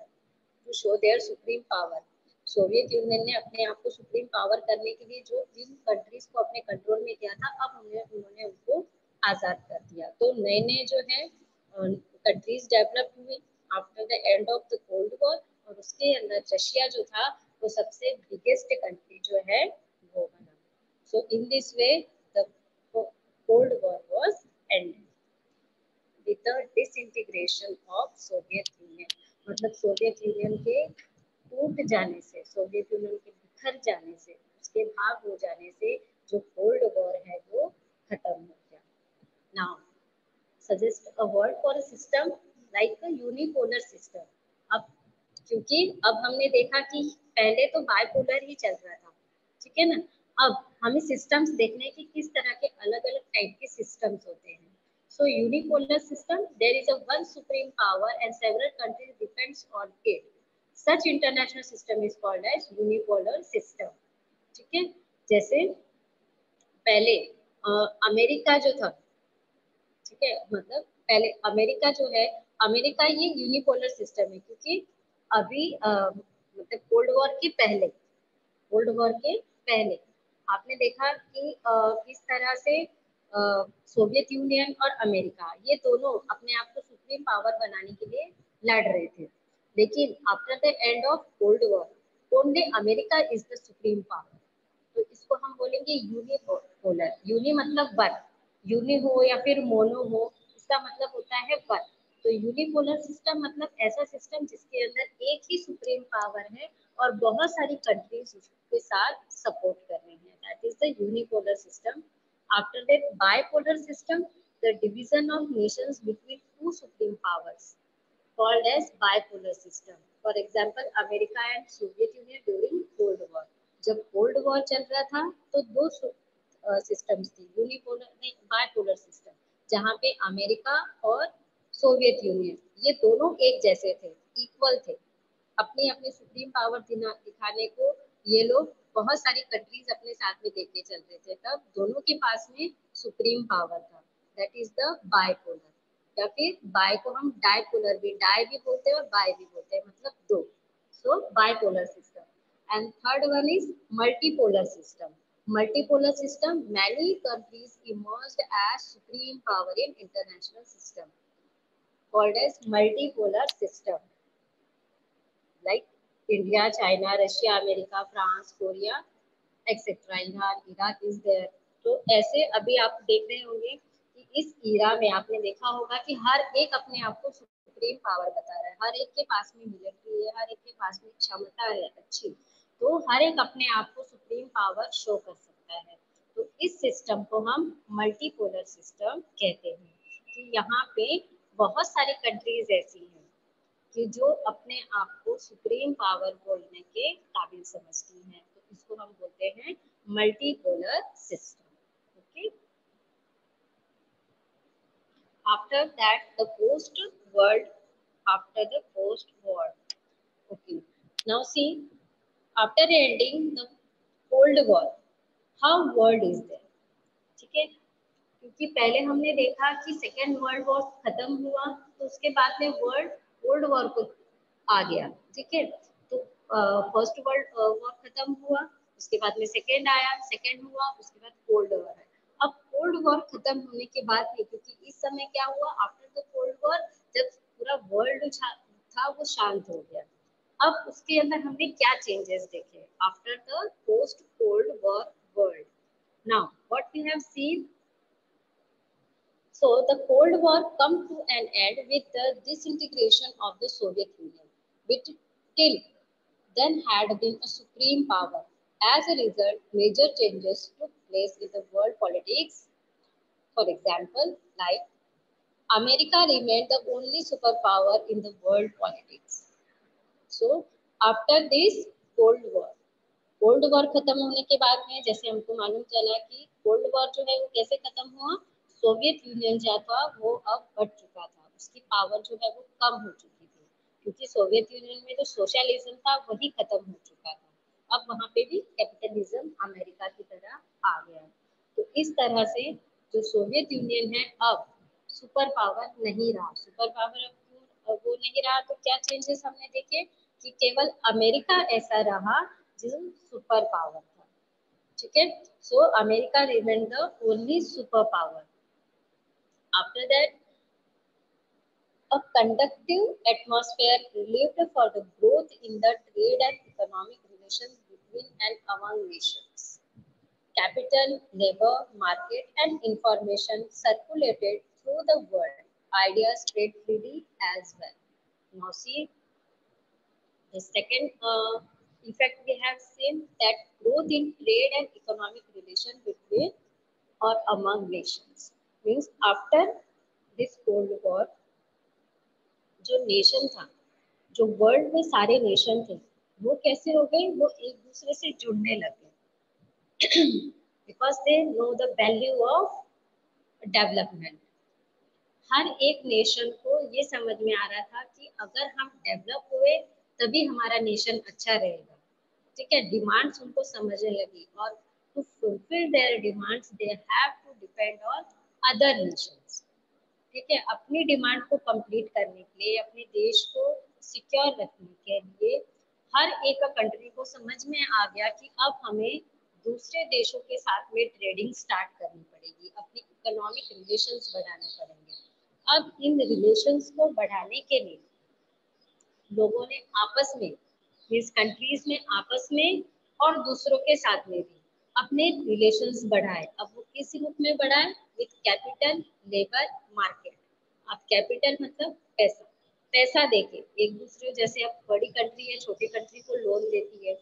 to show their supreme power Soviet Union ने अपने आप को सुप्रीम पावर करने के लिए जो जिन कंट्रीज़ को अपने कंट्रोल में किया था, अब उन्हें, उन्होंने उनको आज़ाद कर दिया। तो नए नए जो है कंट्रीज़ डेवलप हुई after the end of the cold war और उसके अंदर रशिया जो था, वो सबसे बिगेस्ट कंट्री जो है, वो बना। So in this way the cold war was ended with the disintegration of Soviet Union मतलब सोवियत यूनियन के टूट जाने से सोवियत यूनियन के बिखर जाने से, उसके भाग हो जाने से जो कोल्ड वॉर है वो खत्म हो गया। Now suggest a word for a system like a unipolar system अब, क्योंकि अब हमने देखा कि पहले तो बायपोलर ही चल रहा था, ठीक है ना? अब हमें सिस्टम्स देखने की किस तरह के अलग अलग टाइप के सिस्टम्स होते हैं। So unipolar system, there is a one supreme power and several countries depends on it. Such international system is called as unipolar system. ठीक है जैसे पहले अमेरिका जो था ठीक है मतलब पहले अमेरिका जो है अमेरिका ये यूनिपोलर सिस्टम है क्योंकि अभी मतलब कोल्ड वॉर के पहले कोल्ड वॉर के पहले आपने देखा कि आ, किस तरह से सोवियत यूनियन और अमेरिका ये दोनों अपने आप को सुप्रीम पावर बनाने के लिए लड़ रहे थे। लेकिन after the end of cold war only America is the supreme power तो इसको हम बोलेंगे यूनिपोलर यूनि मतलब वन। यूनि हो या फिर मोनो हो, इसका मतलब होता है वन। तो यूनिपोलर सिस्टम मतलब ऐसा सिस्टम जिसके अंदर एक ही सुप्रीम पावर है और बहुत सारी कंट्रीज़ उसके साथ सपोर्ट कर रही हैं। That is the unipolar system After that bipolar system, the division of nations between two supreme powers called as bipolar system. For example, America and Soviet Union during Cold War. जब cold war चल रहा था तो दो systems थी unipolar नहीं bipolar system जहाँ पे अमेरिका और सोवियत यूनियन ये दोनों एक जैसे थे इक्वल थे अपनी अपनी सुप्रीम पावर दिखाने को ये लोग बहुत सारी कंट्रीज़ अपने साथ में लेके चल रहे थे तब दोनों के पास में सुप्रीम पावर था दैट इज़ द बायपोलर या फिर बाय को हम डायपोलर भी डाय भी बोलते हैं और बाय भी बोलते हैं मतलब दो। So bipolar system and third one is multipolar system multipolar system, many countries emerged as supreme power in international system. Called as multipolar system. India, China, Russia, America, France, Korea, etcetera Iran, Iraq is there. तो ऐसे अभी आप देख रहे होंगे कि इस ईरा में आपने देखा होगा कि हर एक अपने आप को सुप्रीम पावर बता रहा है। हर एक के पास में मिलिट्री है हर एक के पास में क्षमता है अच्छी। तो हर एक अपने आप को सुप्रीम पावर शो कर सकता है। तो इस सिस्टम को हम मल्टीपोलर सिस्टम कहते हैं। कि यहाँ पे बहुत सारी कंट्रीज़ ऐसी हैं कि जो अपने आप को सुप्रीम पावर बोलने के काबिल समझती हैं तो इसको हम बोलते हैं multipolar system okay after that, the post world, after the post war, okay? Now see, after ending the cold war, how world is there? ठीक है? क्योंकि पहले हमने देखा कि सेकेंड वर्ल्ड वॉर खत्म हुआ तो उसके बाद में वर्ल्ड कोल्ड वॉर को आ गया। ठीक है? तो फ़र्स्ट वर्ल्ड वॉर खत्म हुआ, उसके बाद में सेकेंड आया सेकेंड हुआ, उसके बाद कोल्ड वॉर आया। अब कोल्ड वॉर खत्म होने के बाद में, क्योंकि इस समय क्या हुआ आफ्टर द कोल्ड वॉर जब पूरा वर्ल्ड था, वो शांत हो गया। अब उसके अंदर हमने क्या चेंजेस देखे? After the post cold war world now what we have seen So the Cold War come to an end with the disintegration of the Soviet Union, which till then had been a supreme power. As a result, major changes took place in the world politics. For example, like America remained the only superpower in the world politics. So after this cold war cold war खत्म होने के बाद में जैसे हमको मालूम चला कि कोल्ड वॉर जो है वो कैसे खत्म हुआ सोवियत यूनियन जो था, वो अब बढ़ चुका था। उसकी पावर जो है, वो कम हो चुकी थी। क्योंकि सोवियत यूनियन में जो सोशलिज्म था, वही खत्म हो चुका था। अब वहाँ पे भी कैपिटलिज्म अमेरिका की तरह आ गया तो इस तरह से जो सोवियत यूनियन है, अब सुपर पावर नहीं रहा। सुपर पावर अब वो नहीं रहा? तो क्या चेंजेस हमने देखे? कि केवल अमेरिका ऐसा रहा जो सुपर पावर था। ठीक है? So America remain the only super power After that, a conductive atmosphere relieved for the growth in the trade and economic relations between and among nations. Capital, labor, market, and information circulated through the world. Ideas spread freely as well. Now see, the second uh, effect we have seen that growth in trade and economic relation between or among nations. Means after this cold war, जो nation था, जो world में सारे nation थे, वो कैसे हो गए? वो एक दूसरे से जुड़ने लगे। Because they know the value of development हर एक नेशन को ये समझ में आ रहा था कि अगर हम डेवलप हुए, तभी हमारा नेशन अच्छा रहेगा। ठीक है? डिमांड्स उनको समझने लगी और to fulfil their demands they have to depend on other nations ठीक है? अपनी डिमांड को कंप्लीट करने के लिए, अपने देश को सिक्योर रखने के लिए हर एक कंट्री को समझ में आ गया कि अब हमें दूसरे देशों के साथ में ट्रेडिंग स्टार्ट करनी पड़ेगी। अपनी इकोनॉमिक रिलेशंस बढ़ाने पड़ेंगे। अब इन रिलेशंस को बढ़ाने के लिए लोगों ने आपस में मीन्स कंट्रीज़ में आपस में और दूसरों के साथ में भी अपने रिलेशंस बढ़ाए। अब वो किस रूप में बढ़ाए? विथ कैपिटल लेबर मार्केट अब कैपिटल मतलब पैसा। पैसा देके एक दूसरे, जैसे अब बड़ी कंट्री है, छोटी कंट्री को लोन देती है।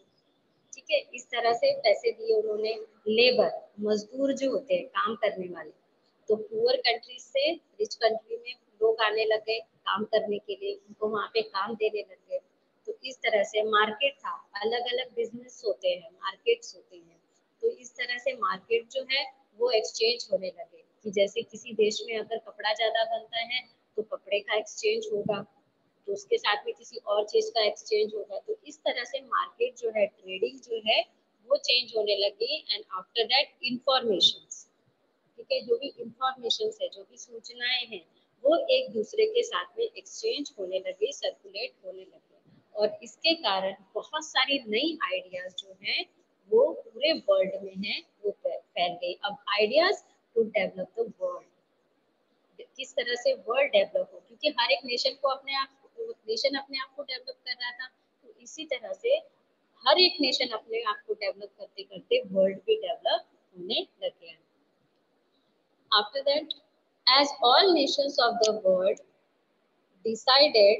ठीक है? इस तरह से पैसे दिए उन्होंने। लेबर मजदूर जो होते हैं, काम करने वाले। तो पुअर कंट्री से रिच कंट्री में लोग आने लगे काम करने के लिए। उनको वहाँ पे काम देने लग गए। तो इस तरह से मार्केट था। अलग अलग बिज़नेस होते हैं मार्केट्स होते हैं। तो इस तरह से मार्केट जो है, वो एक्सचेंज होने लगे कि जैसे किसी देश में अगर कपड़ा ज़्यादा बनता है तो कपड़े का एक्सचेंज होगा तो उसके साथ में किसी और चीज़ का एक्सचेंज होगा। तो इस तरह से मार्केट जो है ट्रेडिंग जो है, वो चेंज होने लगी एंड आफ्टर दैट इंफॉर्मेशन ठीक है? जो भी इंफॉर्मेशन है, जो भी सूचनाएँ हैं, वो एक दूसरे के साथ में एक्सचेंज होने लगे सर्कुलेट होने लगे। और इसके कारण बहुत सारी नई आइडियाज़ जो हैं वो पूरे वर्ल्ड में है वो फैल गई। अब ideas to develop the world किस तरह से वर्ल्ड डेवलप हो? क्योंकि हर एक नेशन को अपने आप नेशन अपने आप को डेवलप कर रहा था तो इसी तरह से हर एक नेशन अपने आप को डेवलप करते करते वर्ल्ड भी डेवलप होने लगे after that as all nations of the world decided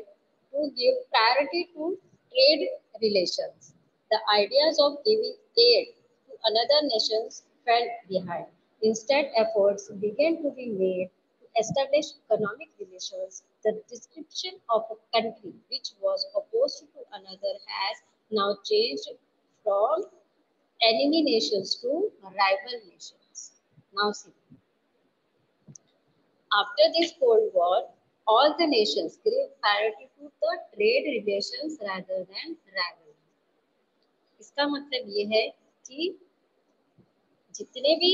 to give priority to trade relations, the ideas of giving aid to another nations fell behind. Instead, efforts began to be made to establish economic relations. The description of a country which was opposed to another has now changed from enemy nations to rival nations. Now see. After this Cold War, all the nations gave priority to the trade relations rather than rivalry. इसका मतलब ये है कि जितने भी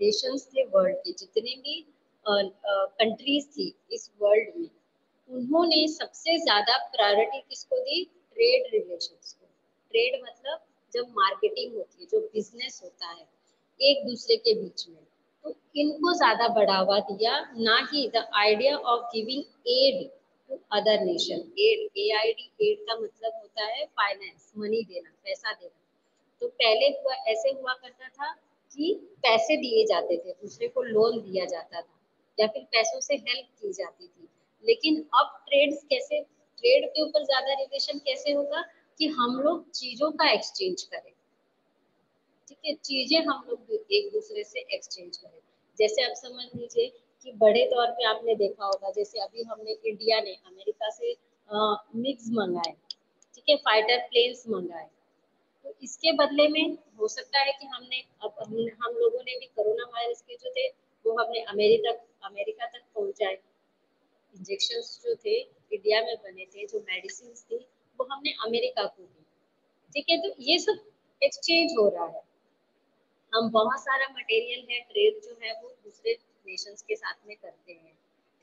Nations थे world के, जितने भी कंट्रीज़ थी इस वर्ल्ड में, उन्होंने सबसे ज़्यादा प्रायोरिटी किसको दी? ट्रेड रिलेशंस को। ट्रेड मतलब जब मार्केटिंग होती है, जो बिज़नेस होता है, एक दूसरे के बीच में। तो इनको ज़्यादा बढ़ावा दिया, ना ही the idea of giving aid other nation aid A I D aid का मतलब होता है फाइनेंस मनी देना, पैसा देना। तो पहले हुआ, ऐसे हुआ करता था कि पैसे दिए जाते थे, दूसरे को लोन दिया जाता था, या फिर पैसों से हेल्प की जाती थी। लेकिन अब ट्रेड कैसे ट्रेड के ऊपर ज़्यादा रिलेशन कैसे होगा कि हम लोग चीज़ों का एक्सचेंज करें। ठीक है, चीज़ें हम लोग एक दूसरे से एक्सचेंज करें। जैसे आप समझ लीजिए कि बड़े तौर पे आपने देखा होगा, जैसे अभी हमने इंडिया ने अमेरिका से मिक्स मंगाए, ठीक है, फाइटर प्लेन्स मंगाए। तो इसके बदले में हो सकता है कि हमने अब हम लोगों ने भी कोरोना वायरस के जो थे, वो हमने अमेरिका अमेरिका तक पहुँचाए। इंजेक्शन जो थे, इंडिया में बने थे, जो मेडिसिन थी, वो हमने अमेरिका को दी। ठीक है तो ये सब एक्सचेंज हो रहा है। हम बहुत सारा मटेरियल है ट्रेड जो है वो दूसरे नेशंस के साथ में करते हैं,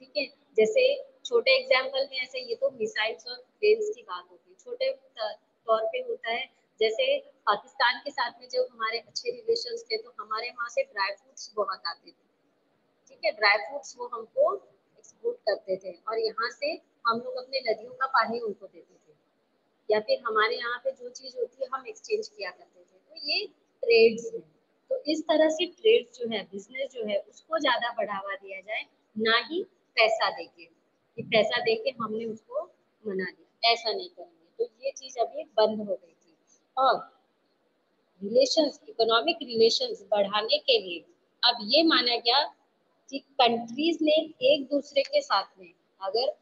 ठीक है? जैसे छोटे एग्ज़ाम्पल में ऐसे ये तो मिसाइल्स और प्लेन्स की बात होती है। छोटे तौर पे होता है, जैसे पाकिस्तान के साथ में जब हमारे अच्छे रिलेशन थे तो हमारे वहाँ से ड्राई फ्रूट्स बहुत आते थे, ठीक है? ड्राई फ्रूट्स वो हमको एक्सपोर्ट करते थे और यहाँ से हम लोग अपने नदियों का पानी उनको देते थे। या फिर हमारे यहाँ पे जो चीज़ होती है, हम एक्सचेंज किया करते थे। तो ये ट्रेड्स हैं। तो इस तरह से ट्रेड जो है बिज़नेस जो है, उसको ज़्यादा बढ़ावा दिया जाए, ना ही पैसा देके। कि पैसा देके हमने उसको मना दिया। ऐसा नहीं करेंगे। तो ये चीज़ अभी बंद हो गई थी। और रिलेशंस इकोनॉमिक रिलेशंस बढ़ाने के लिए अब ये माना गया कि कंट्रीज़ ने एक दूसरे के साथ में, अगर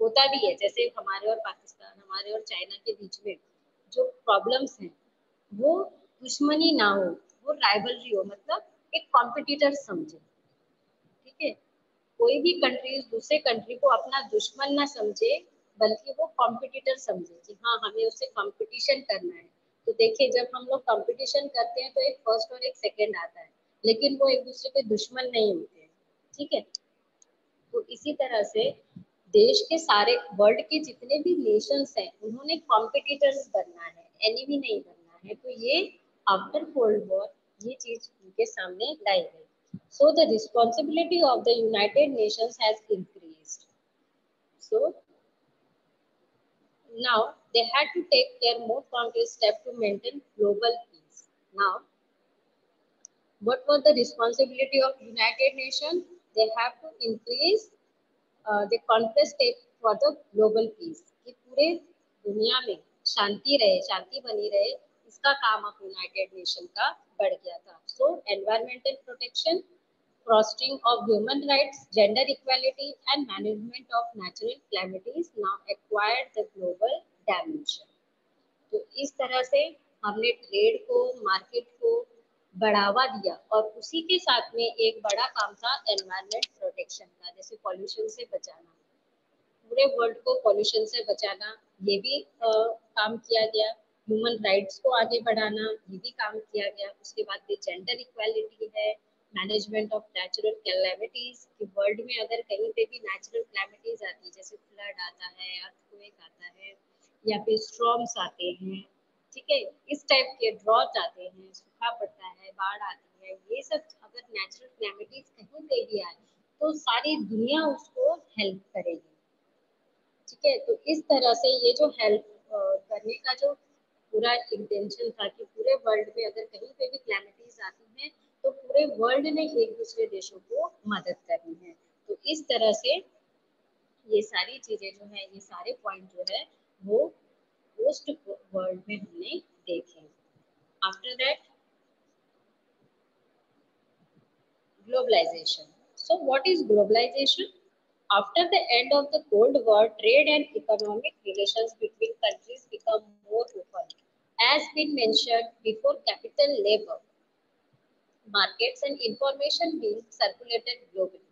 होता भी है, जैसे हमारे और पाकिस्तान, हमारे और चाइना के बीच में जो प्रॉब्लम्स हैं, वो दुश्मनी ना हो वो राइवलरी हो मतलब एक कॉम्पिटिटर समझे। ठीक है? कोई भी कंट्री दूसरे कंट्री को अपना दुश्मन ना समझे, बल्कि वो कॉम्पिटिटर समझे कि हाँ हमें उससे कंपटीशन करना है। तो देखिए, जब हम लोग कंपटीशन करते हैं तो एक फ़र्स्ट और एक सेकेंड आता है। लेकिन वो एक दूसरे के दुश्मन नहीं होते ठीक है? तो इसी तरह से देश के सारे वर्ल्ड के जितने भी नेशंस हैं, उन्होंने कॉम्पिटिटर्स बनना है। एनिमी नहीं बनना है। तो ये आफ्टर कोल्ड वॉर ये चीज़ उनके सामने लाई गई so the responsibility of the United Nations has increased so Now, they had to take their more concrete step to maintain global peace. Now, what was the responsibility of United Nations? They have to increase uh, the step for the global peace. कि पूरे दुनिया में शांति रहे शांति बनी रहे इसका काम अब यूनाइटेड नेशन का बढ़ गया था। So environmental protection fostering of human rights, gender equality, and management of natural calamities now acquired the global dimension. तो इस तरह से हमने ट्रेड को मार्केट को बढ़ावा दिया और उसी के साथ में एक बड़ा काम था एनवायरमेंट प्रोटेक्शन का जैसे पॉल्यूशन से बचाना। पूरे वर्ल्ड को पॉल्यूशन से बचाना ये भी आ, काम किया गया। ह्यूमन राइट्स को आगे बढ़ाना, ये भी काम किया गया। उसके बाद भी जेंडर इक्वालिटी है मैनेजमेंट ऑफ़ नेचुरल कैलेमिटीज कि वर्ल्ड में अगर कहीं पे भी नेचुरल कैलेमिटीज आती है, जैसे फ्लड आता है अर्थक्वेक आता है, या फिर स्ट्रॉम्स आते हैं, ठीक है? इस टाइप के ड्रॉट आते हैं, सूखा पड़ता है, बाढ़ आती है, ये सब अगर नेचुरल कैलेमिटीज कहीं पे भी आए तो सारी दुनिया उसको हेल्प करेगी। ठीक है? तो इस तरह से ये जो हेल्प करने का जो पूरा इंटेंशन था कि पूरे वर्ल्ड में अगर कहीं पे भी क्लैमिटीज आती हैं तो पूरे वर्ल्ड ने एक दूसरे देशों को मदद करनी है। तो इस तरह से ये सारी चीज़ें जो है ये सारे पॉइंट जो है वो पोस्ट वर्ल्ड में हमने देखे after that globalisation so what is globalisation After the end of the Cold War, trade and economic relations between countries become more open. As been mentioned before capital labor, markets and information being circulated globally.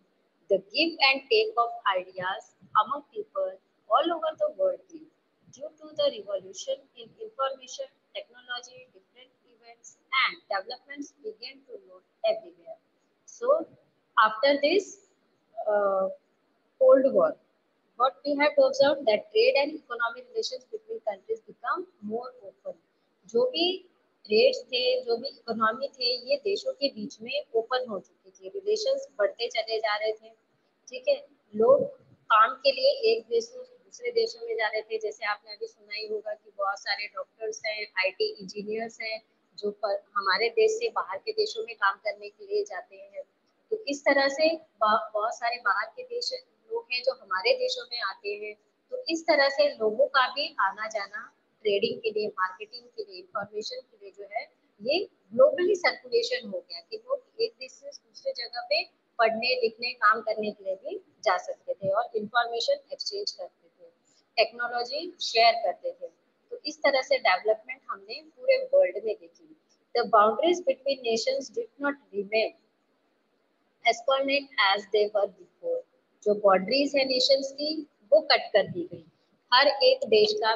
The give and take of ideas among people all over the world due to the revolution in information technology, different events and developments began to note everywhere. So after this uh, Cold War, what we have to observe that trade and economic relations between countries become more open. जो भी trades थे, जो भी economy थे, ये देशों के बीच में ओपन हो चुकी थी। रिलेशन बढ़ते चले जा रहे थे, ठीक है? लोग काम के लिए एक देश से दूसरे देशों में जा रहे थे। जैसे आपने अभी सुना ही होगा कि बहुत सारे डॉक्टर्स हैं आईटी इंजीनियर्स हैं, जो पर हमारे देश से बाहर के देशों में काम करने के लिए जाते हैं। तो इस तरह से बहुत सारे बाहर के देश लोग हैं जो हमारे देशों में आते हैं। तो इस तरह से लोगों का भी आना जाना ट्रेडिंग के लिए मार्केटिंग के लिए इंफॉर्मेशन के लिए जो है, ये ग्लोबली सर्कुलेशन हो गया कि लोग एक देश से दूसरे जगह पे पढ़ने, लिखने, काम करने के लिए भी जा सकते थे और इंफॉर्मेशन एक्सचेंज करते थे टेक्नोलॉजी शेयर करते थे। तो इस तरह से डेवलपमेंट हमने पूरे वर्ल्ड में देखी। The boundaries between nations did not remain as as they were before जो बाउंड्रीज है नेशंस की, वो कट कर दी गई। हर एक देश का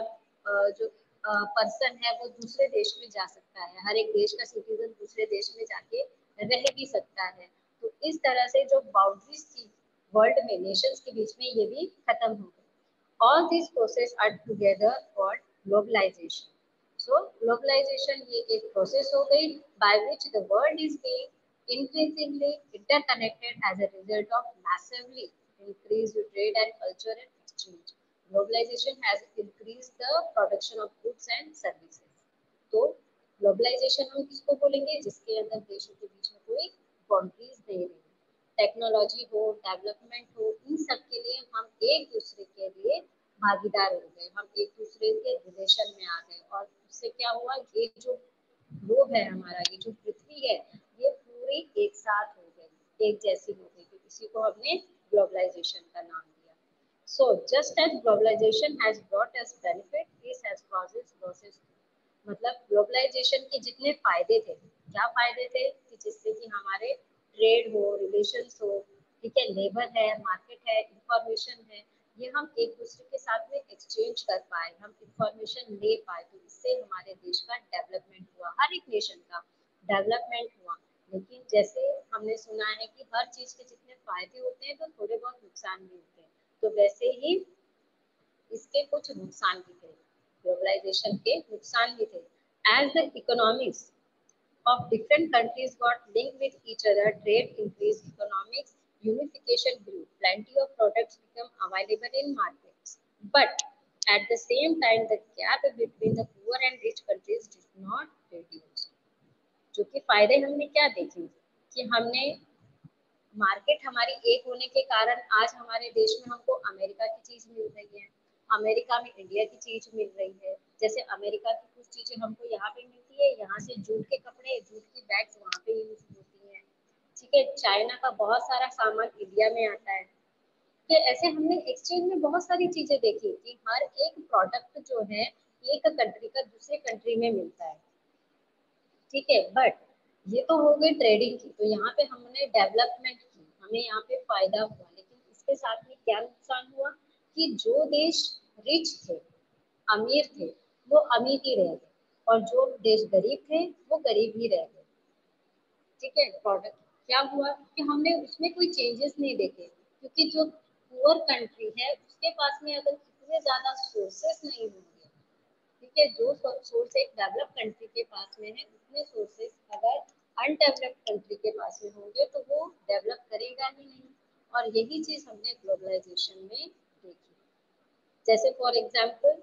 जो पर्सन है, वो दूसरे देश में जा सकता है। हर एक देश का सिटीजन दूसरे देश में जाके रह भी सकता है। तो इस तरह से जो बाउंड्रीज थी वर्ल्ड में नेशंस के बीच में, ये भी खत्म हो गई। All this process are together for globalisation so globalisation ये एक प्रोसेस हो गई by which the world is being increasingly interconnected as a result of massively increased trade and culture and exchange. Globalisation has increase the production of goods and services तो globalisation हम किसको बोलेंगे? जिसके अंदर देशों के बीच में कोई बाउंड्रीज नहीं रही। टेक्नोलॉजी हो डेवलपमेंट हो, इन सब के लिए हम एक दूसरे के लिए भागीदार हो गए। हम एक दूसरे के रिलेशन में आ गए। और उससे क्या हुआ? ये जो ग्लोब है हमारा, ये जो पृथ्वी है, ये पूरी एक साथ हो गई। एक जैसी हो गई इसी को हमने ग्लोबलाइजेशन का नाम So just as globalization has brought us benefit, this has caused losses. मतलब ग्लोबलाइजेशन के जितने फ़ायदे थे क्या फ़ायदे थे कि जिससे कि हमारे ट्रेड हो रिलेशन हो ठीक है लेबर है मार्केट है इंफॉर्मेशन है ये हम एक दूसरे के साथ में एक्सचेंज कर पाए हम इंफॉर्मेशन ले पाए तो इससे हमारे देश का डेवलपमेंट हुआ हर एक नेशन का डेवलपमेंट हुआ लेकिन जैसे हमने सुना है कि हर चीज़ के जितने फ़ायदे होते हैं तो थोड़े बहुत नुकसान भी होते हैं तो वैसे ही इसके कुछ नुकसान भी थे ग्लोबलाइजेशन के नुकसान भी थे as the economics of different countries got linked with each other, trade increased, economics unification grew, plenty of products become available in markets. But at the same time, the gap between the poor and rich countries did not reduce. जो कि फ़ायदे हमने क्या देखे कि हमने market हमारी एक होने के कारण आज हमारे देश में हमको अमेरिका की चीज़ मिल रही है। अमेरिका में इंडिया की चीज़ मिल रही है। जैसे अमेरिका की कुछ चीज़ें हमको यहाँ पे मिलती है, यहाँ से जूट के कपड़े, जूट की बैग्स वहाँ पे यूज़ होती है। ठीक है, चाइना का बहुत सारा सामान इंडिया में आता है। कि ऐसे हमने एक्सचेंज में बहुत सारी चीज़ें देखी कि हर एक प्रोडक्ट जो है, एक कंट्री का दूसरे कंट्री में मिलता है। ठीक है बट ये तो हो गई ट्रेडिंग की। तो यहाँ पे हमने डेवलपमेंट हमें यहाँ पे फ़ायदा हुआ। लेकिन इसके साथ में क्या नुकसान हुआ कि जो देश रिच थे, अमीर थे, वो अमीर ही रह गए। और जो देश गरीब थे, वो गरीब ही रह गए। ठीक है प्रोडक्ट क्या हुआ कि हमने उसमें कोई चेंजेस नहीं देखे। क्योंकि जो पुअर कंट्री है, उसके पास में अगर कितने ज़्यादा सोर्सेस नहीं होंगे, ठीक है, जो सोर्स एक डेवलप कंट्री के पास में है उतने सोर्सेस अगर अनडेवलप्ड कंट्री के पास में होंगे तो वो डेवलप करेगा ही नहीं। और यही चीज़ हमने ग्लोबलाइजेशन में देखी। जैसे फॉर एग्ज़ाम्पल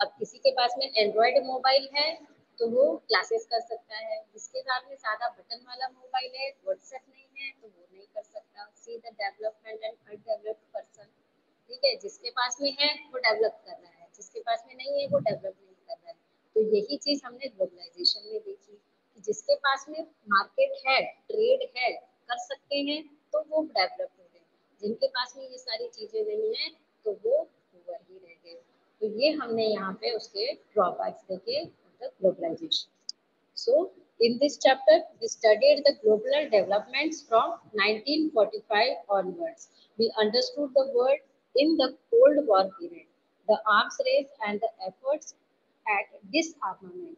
अब किसी के पास में एंड्रॉयड मोबाइल है तो वो क्लासेस कर सकता है। जिसके साथ में सादा बटन वाला मोबाइल है व्हाट्सएप नहीं है तो वो नहीं कर सकता। See the development and undeveloped person ठीक है? जिसके पास में है, वो डेवलप कर रहा है। जिसके पास में नहीं है, वो डेवलप नहीं कर रहा है। तो यही चीज़ हमने ग्लोबलाइजेशन में देखी। जिसके पास में मार्केट है ट्रेड है, कर सकते हैं तो वो डेवलप हो गए। जिनके पास में ये सारी चीज़ें नहीं है तो वो पुअर ही रह गए। तो ये हमने यहाँ पे उसके ड्रॉबैक्स देखे globalisation so in this chapter we studied the global developments from 1945 onwards we understood the world in the cold war period the arms race and the efforts at disarmament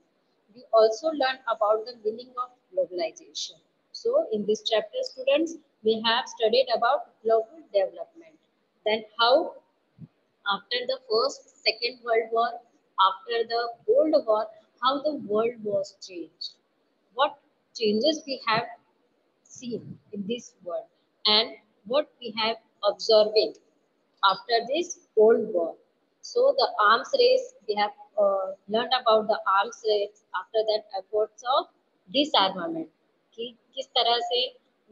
We also learn about the meaning of globalization. So in this chapter, students, we have studied about global development. Then how after the first, second world war, after the Cold War, how the world was changed, what changes we have seen in this world, and what we have observing after this Cold War. So the arms race, we have uh, learned about the arms race after that efforts of disarmament. कि किस तरह से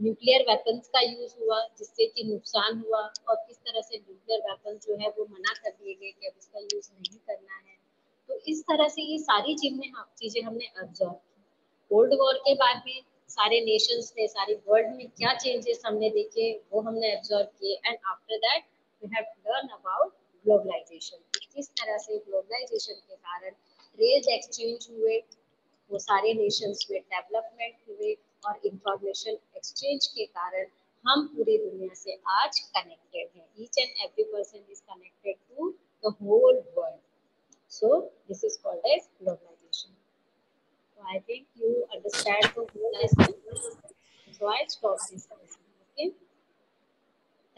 nuclear weapons का use हुआ जिससे कि नुकसान हुआ और किस तरह से न्यूक्लियर वेपन्स जो है वो मना कर दिए गए कि अब इसका यूज़ नहीं करना है। तो इस तरह से ये सारी चीज़ें चीज़ें हमने ऑब्ज़र्व की। कोल्ड वॉर के बाद में सारे नेशंस ने सारे वर्ल्ड में क्या चेंजेस हमने देखे वो हमने ऑब्ज़र्व किए। And after that we have learn about globalisation किस तरह से ग्लोबलाइजेशन के कारण ट्रेड एक्सचेंज हुए, वो सारे नेशंस में डेवलपमेंट हुए और इंफॉर्मेशन एक्सचेंज के कारण हम पूरी दुनिया से आज कनेक्टेड हैं each and every person is connected to the whole world So, this is called as globalization. So, I think you understand the whole aspect. So I stop this. Okay.